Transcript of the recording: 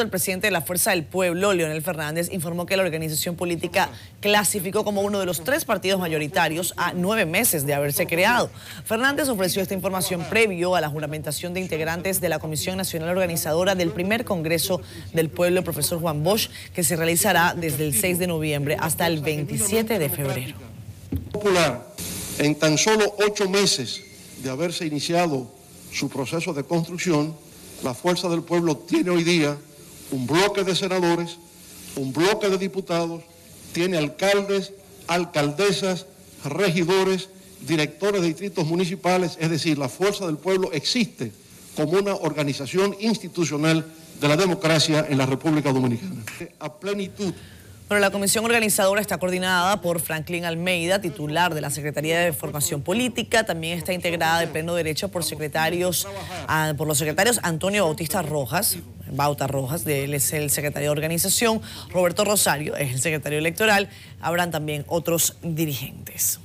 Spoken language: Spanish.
El presidente de la Fuerza del Pueblo, Leonel Fernández, informó que la organización política clasificó como uno de los tres partidos mayoritarios a nueve meses de haberse creado. Fernández ofreció esta información previo a la juramentación de integrantes de la Comisión Nacional Organizadora del primer Congreso del Pueblo, profesor Juan Bosch, que se realizará desde el 6 de noviembre hasta el 27 de febrero. Popular, en tan solo ocho meses de haberse iniciado su proceso de construcción, la Fuerza del Pueblo tiene hoy día un bloque de senadores, un bloque de diputados, tiene alcaldes, alcaldesas, regidores, directores de distritos municipales, es decir, la Fuerza del Pueblo existe como una organización institucional de la democracia en la República Dominicana. A plenitud bueno, la comisión organizadora está coordinada por Franklin Almeida, titular de la Secretaría de Formación Política. También está integrada de pleno derecho por secretarios, ah, por los secretarios Antonio Bautista Rojas, Bauta Rojas, de él es el secretario de organización, Roberto Rosario es el secretario electoral, habrán también otros dirigentes.